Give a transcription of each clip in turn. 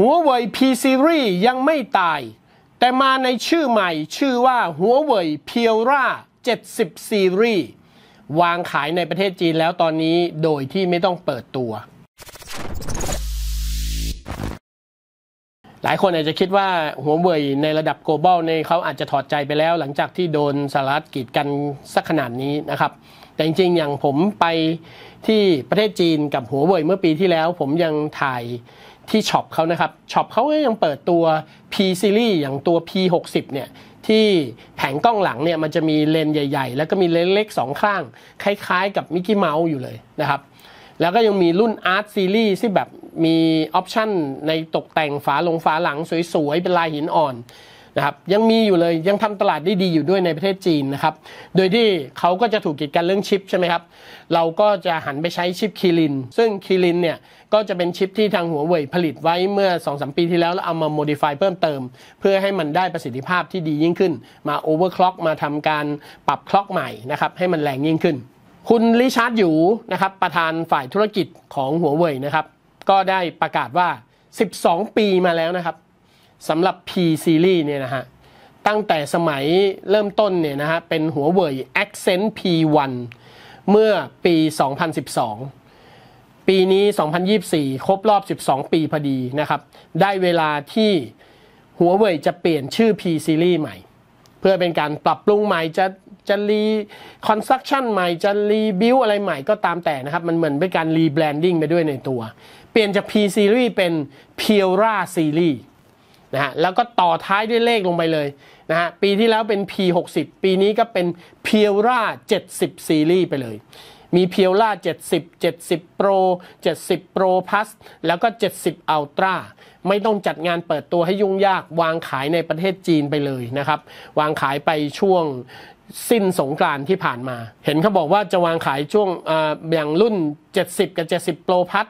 หัวเว่ย P Series ยังไม่ตาย แต่มาในชื่อใหม่ชื่อว่าหัวเว่ยเพียวร่า70 Series วางขายในประเทศจีนแล้วตอนนี้โดยที่ไม่ต้องเปิดตัว หลายคนอาจจะคิดว่าหัวเว่ยในระดับ global ในเขาอาจจะถอดใจไปแล้ว หลังจากที่โดนสหรัฐกีดกันสักขนาดนี้นะครับ แต่จริงๆ อย่างผมไปที่ประเทศจีนกับหัวเว่ยเมื่อปีที่แล้ว ผมยังถ่ายที่ช็อปเขานะครับช็อปเขาก็ยังเปิดตัว P series อย่างตัว P60 เนี่ยที่แผงกล้องหลังเนี่ยมันจะมีเลนส์ใหญ่ ๆ แล้วก็มีเลนส์เล็กสองข้าง คล้ายๆ กับมิกกี้เมาส์อยู่เลยนะครับ แล้วก็ยังมีรุ่น Art Series ที่แบบ มีออปชันในตกแต่งฝาลงฝาหลังสวยๆ เป็นลายหินอ่อนนะครับยังมีอยู่เลยยังทำตลาดได้ดีอยู่ด้วยในประเทศจีนนะครับ โดยที่เขาก็จะถูกกีดกันเรื่องชิปใช่ไหมครับ เราก็จะหันไปใช้ชิป Kirin ซึ่ง Kirin เนี่ยก็จะเป็นชิปที่ทางหัวเว่ยผลิตไว้เมื่อ 2-3 ปีที่แล้ว แล้วเอามา modify เพิ่มเติม เพื่อให้มันได้ประสิทธิภาพที่ดียิ่งขึ้น มา overclock มาทำการปรับ clock ใหม่นะครับให้มันแรงยิ่งขึ้น คุณ Richard Yu นะครับประธานฝ่ายธุรกิจของหัวเว่ยนะครับ ก็ได้ประกาศว่า 12 ปีมาแล้วนะครับสำหรับ P series เนี่ยนะฮะตั้งแต่สมัยเริ่มต้นเนี่ยนะฮะเป็นหัวเว่ย Ascend P1 เมื่อปี 2012 ปีนี้ 2024 ครบรอบ 12 ปีพอดีนะครับ ได้เวลาที่หัวเว่ยจะเปลี่ยนชื่อ P series ใหม่ เพื่อเป็นการปรับปรุงใหม่จะจะ reconstruction ใหม่จะ rebuild อะไรใหม่ก็ตามแต่นะครับ มันเหมือนเป็นการ rebranding ไปด้วยในตัว ปลี่ยนจาก P series เป็น p i r a series นะฮะแล้วก็ต่อท้ายด้วยเลขลงไปเลยนะฮะปีที่แล้วเป็น P60 ปีนี้ก็เป็น p i r a 70 series ไปเลย มี p i r a 70 70 Pro 70 Pro Plus แล้วก็ 70 Ultra ไม่ต้องจัดงานเปิดตัวให้ยุ่งยาก วางขายในประเทศจีนไปเลยนะครับ วางขายไปช่วงสิ้นสงกรานที่ผ่านมา เห็นเขาบอกว่าจะวางขายช่วงออย่างรุ่น 70 กับ 70 Pro Plus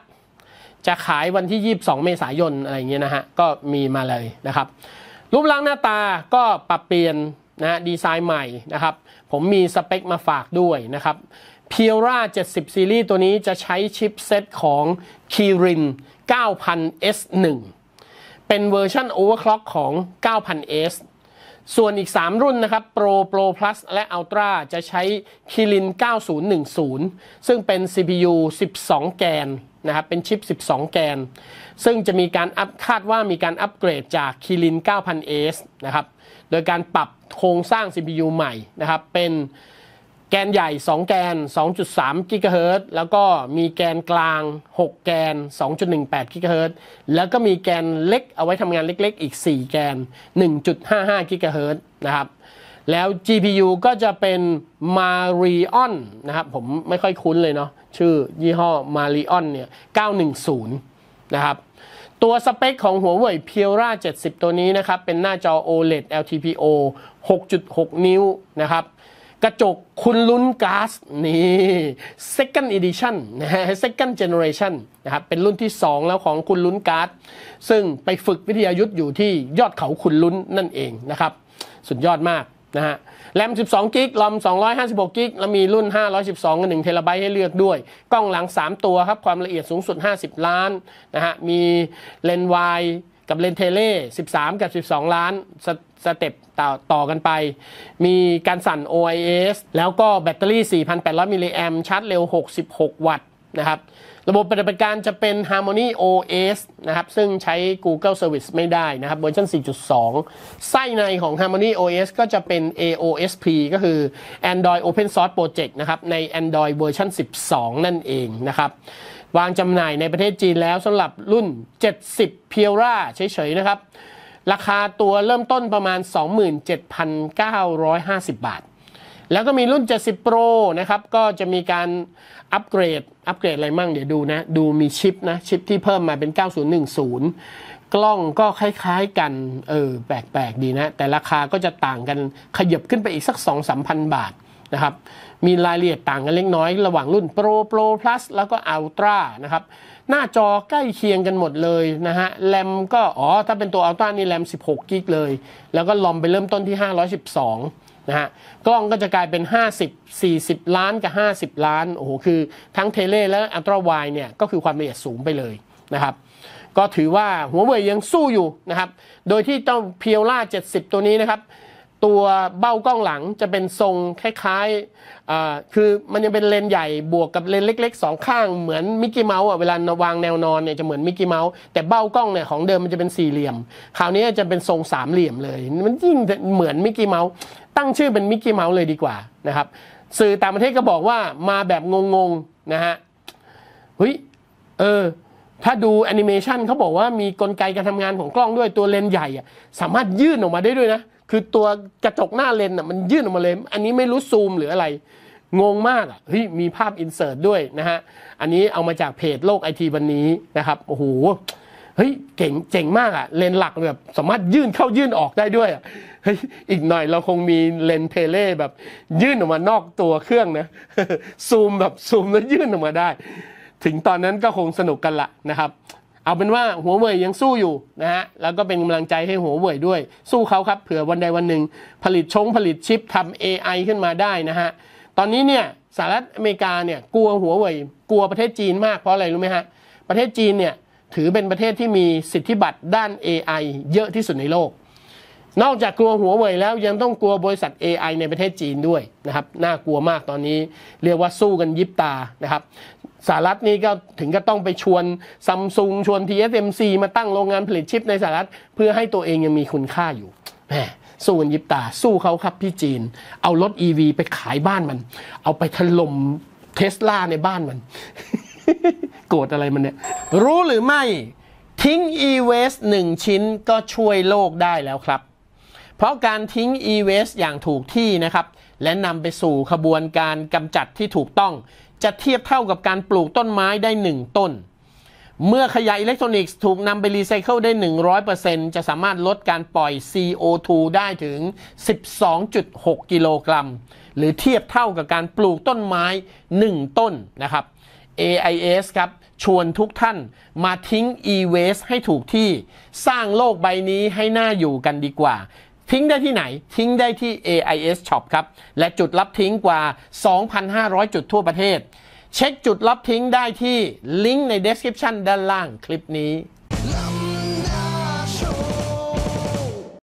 จะขายวันที่ 22 เมษายนอะไรเงี้ยนะฮะก็มีมาเลยนะครับ รูปร่างหน้าตาก็ปรับเปลี่ยนนะดีไซน์ใหม่นะครับ ผมมีสเปคมาฝากด้วยนะครับ p i r a 70 ซีรีส์ตัวนี้จะใช้ชิปเซตของ Kirin 9000S1 เป็นเวอร์ชัน Overclock ของ 9000S ส่วนอีก 3 รุ่นนะครับ Pro Pro Plus และ Ultra จะใช้ Kirin 9010 ซึ่งเป็น CPU 12 แกน นะครับเป็นชิป 12 แกน ซึ่งจะมีการอัพคาดว่ามีการอัปเกรดจาก Kirin 9000S นะครับโดยการปรับโครงสร้าง CPU ใหม่นะครับเป็นแกนใหญ่ 2 แกน 2.3 กิกะเฮิรตซ์แล้วก็มีแกนกลาง 6 แกน 2.18 กิกะเฮิรตซ์แล้วก็มีแกนเล็กเอาไว้ทำงานเล็กๆ อีก 4 แกน 1.55 กิกะเฮิรตซ์นะครับ แล้ว GPU ก็จะเป็น Marion นะครับ ผมไม่ค่อยคุ้นเลยเนาะชื่อยี่ห้อ Marion เนี่ย 910 นะครับตัวสเปคของหัวเว่ย p i o r a 70 ตัวนี้นะครับ เป็นหน้าจอ OLED LTPO 6.6 นิ้วนะครับ กระจกคุณลุ้นก๊าซนี่ second edition นะฮะ second generation นะครับ เป็นรุ่นที่ 2 แล้วของคุณลุ้นก๊าซซึ่งไปฝึกวิทยายุทธ์อยู่ที่ยอดเขาคุนลุ้นนั่นเองนะครับ สุดยอดมาก นะฮะแรม 12 gig ROM 256 gig แล้วมีรุ่น 512 กับ1เทราไบต์ให้เลือกด้วย กล้องหลัง 3 ตัวครับ ความละเอียดสูงสุด 50 ล้านนะฮะ มีเลนส์ wide กับเลนส์ tele 13 กับ 12 ล้าน ส step ต่อต่อกันไป มีการสั่น OIS แล้วก็แบตเตอรี่ 4,800 มิลลิแอมชาร์จเร็ว 66 วัตต์ นะครับ ระบบปฏิบัติการจะเป็น Harmony OS นะครับ ซึ่งใช้ Google Service ไม่ได้นะครับเวอร์ชัน4.2 ไส้ในของ Harmony OS ก็จะเป็น AOSP ก็คือ Android Open Source Project นะครับ ใน Android เวอร์ชัน12 นั่นเองนะครับวางจำหน่ายในประเทศจีนแล้วสำหรับรุ่น 70 p i o r a เฉยๆ นะครับ ราคาตัวเริ่มต้นประมาณ 27,950 บาท แล้วก็มีรุ่น 70 Pro นะครับ ก็จะมีการอัปเกรด อัปเกรดอะไรมั่ง เดี๋ยวดูนะ ดูมีชิปนะ ชิปที่เพิ่มมาเป็น 9010 กล้องก็คล้ายๆกัน เออ แปลกๆ ดีนะ แต่ราคาก็จะต่างกัน ขยับขึ้นไปอีกสัก 2-3,000บาทนะครับ มีรายละเอียดต่างกันเล็กน้อย ระหว่างรุ่น Pro Pro Plus แล้วก็ Ultra นะครับ หน้าจอใกล้เคียงกันหมดเลยนะฮะ แรมก็ อ๋อ ถ้าเป็นตัว Ultra นี่แรม 16 กิกเลย แล้วก็ ROM ไปเริ่มต้นที่ 512 นะฮะกล้องก็จะกลายเป็น 50 40 ล้านกับ 50 ล้านโอ้โหคือทั้ง tele และ ultra wide เนี่ยก็คือความละเอียดสูงไปเลยนะครับก็ถือว่าหัวเว่ยยังสู้อยู่นะครับ โดยที่เจ้า Pura 70 ตัวนี้นะครับ ตัวเบ้ากล้องหลังจะเป็นทรงคล้ายๆคือมันยังเป็นเลนส์ใหญ่บวกกับเลนส์เล็กๆสองข้างเหมือนมิกกี้เมาส์อะเวลาวางแนวนอนเนี่ยจะเหมือนมิกกี้เมาส์แต่เบ้ากล้องเนี่ยของเดิมมันจะเป็นสี่เหลี่ยม คราวนี้จะเป็นทรงสามเหลี่ยมเลย มันยิ่งเหมือนมิกกี้เมาส์ตั้งชื่อเป็นมิกกี้เมาส์เลยดีกว่านะครับสื่อต่างประเทศก็บอกว่ามาแบบงงๆนะฮะเฮ้ยเออถ้าดูแอนิเมชันเขาบอกว่ามีกลไกการทำงานของกล้องด้วยตัวเลนส์ใหญ่อะสามารถยื่นออกมาได้ด้วยนะ คือตัวกระจกหน้าเลนส์อะมันยื่นออกมาเลย อันนี้ไม่รู้ซูมหรืออะไร งงมากอะเฮ้ยมีภาพ insert ด้วยนะฮะ อันนี้เอามาจากเพจโลกไอทีวันนี้นะครับโอ้โหเฮ้ยเก่งเจ๋งมากอะเลนส์หลักแบบสามารถยื่นเข้ายื่นออกได้ด้วยอะเฮ้ยอีกหน่อยเราคงมีเลนส์ tele แบบยื่นออกมานอกตัวเครื่องนะซูมแบบซูมแล้วยื่นออกมาได้ ถึงตอนนั้นก็คงสนุกกันละนะครับ เอาเป็นว่าหัวเว่ยยังสู้อยู่นะฮะแล้วก็เป็นกำลังใจให้หัวเว่ยด้วย สู้เขาครับเผื่อวันใดวันหนึ่ง ผลิตชงผลิตชิปทำ AI ขึ้นมาได้นะฮะตอนนี้เนี่ยสหรัฐอเมริกาเนี่ยกลัวหัวเว่ยกลัวประเทศจีนมากเพราะอะไรรู้ไหมฮะประเทศจีนเนี่ยถือเป็นประเทศที่มีสิทธิบัตรด้าน AI เยอะที่สุดในโลก นอกจากกลัวหัวเว่ยแล้วยังต้องกลัวบริษัท AI ในประเทศจีนด้วยนะครับน่ากลัวมากตอนนี้เรียกว่าสู้กันยิบตานะครับสหรัฐนี่ก็ถึงก็ต้องไปชวนซัมซุงชวน TSMC มาตั้งโรงงานผลิตชิปในสหรัฐ เพื่อให้ตัวเองยังมีคุณค่าอยู่แหมสู้กันยิบตา สู้เขาครับพี่จีน เอารถ EV ไปขายบ้านมัน เอาไปถล่มเทสลาในบ้านมัน โกรธอะไรมันเนี่ย รู้หรือไม่ ทิ้ง e-waste หนึ่งชิ้นก็ช่วยโลกได้แล้วครับ เพราะการทิ้ง e-waste อย่างถูกที่นะครับ และนำไปสู่ขบวนการกำจัดที่ถูกต้อง จะเทียบเท่ากับการปลูกต้นไม้ได้ 1 ต้น เมื่อขยะอิเล็กทรอนิกส์ถูกนำไปรีไซเคิลได้ 100%จะสามารถลดการปล่อย CO2 ได้ถึง 12.6 กิโลกรัม หรือเทียบเท่ากับการปลูกต้นไม้ 1 ต้นนะครับ AIS ครับชวนทุกท่านมาทิ้ง e-waste ให้ถูกที่ สร้างโลกใบนี้ให้น่าอยู่กันดีกว่า ทิ้งได้ที่ไหน ทิ้งได้ที่ AIS Shop ครับ และจุดรับทิ้งกว่า 2,500 จุดทั่วประเทศ เช็คจุดรับทิ้งได้ที่ลิงก์ใน description ด้านล่างคลิปนี้